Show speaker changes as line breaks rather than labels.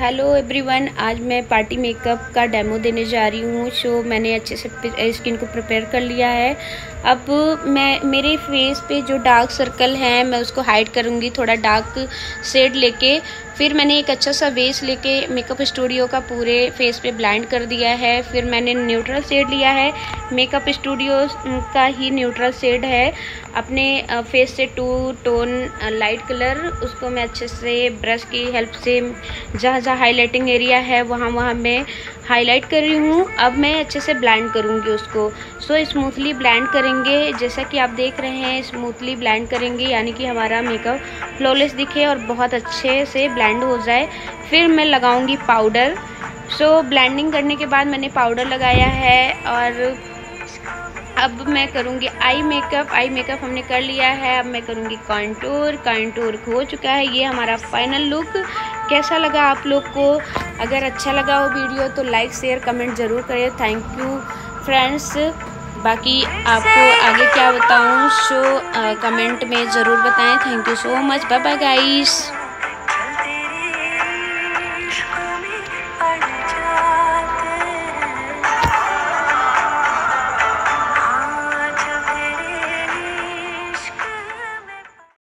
Hello everyone, आज मैं party makeup का डेमो देने जा रही हूँ, सो मैंने अच्छे से स्किन को प्रिपेयर कर लिया है। अब मैं, मेरे फेस पे जो डार्क सर्कल हैं, मैं उसको हाइड करूँगी, थोड़ा डार्क शेड लेके। फिर मैंने एक अच्छा सा बेस लेके मेकअप स्टूडियो का पूरे फेस पे ब्लाइंड कर दिया है। फिर मैंने न्यूट्रल शेड लिया है। मेकअप स्टूडियो का ही न्यूट्रल शेड है। अपने फेस से टू टोन लाइट कलर उसको मैं अच्छे से ब्रश की हेल्प से जहाँ जहाँ हाईलाइटिंग एरिया है, वहाँ वहाँ मैं हाईलाइट कर रही हूँ। अब मैं अच्छे से ब्लेंड करूँगी उसको। सो स्मूथली ब्लेंड करेंगे। जैसा कि आप देख रहे हैं स्मूथली ब्लेंड करेंगे, यानी कि हमारा मेकअप फ्लॉलेस दिखे और बहुत अच्छे से ब्लेंड हो जाए। फिर मैं लगाऊँगी पाउडर सो ब्लेंडिंग करने के बाद मैंने पाउडर लगाया है और अब मैं करूँगी आई मेकअप आई मेकअप हमने कर लिया है। अब मैं करूँगी कॉन्टूर कंटूर हो चुका है। ये हमारा फाइनल लुक कैसा लगा आप लोग को? अगर अच्छा लगा हो वीडियो तो लाइक शेयर कमेंट ज़रूर करें। थैंक यू फ्रेंड्स बाकी आपको आगे क्या बताऊँ सो कमेंट में ज़रूर बताएँ। Thank you so much bye bye guys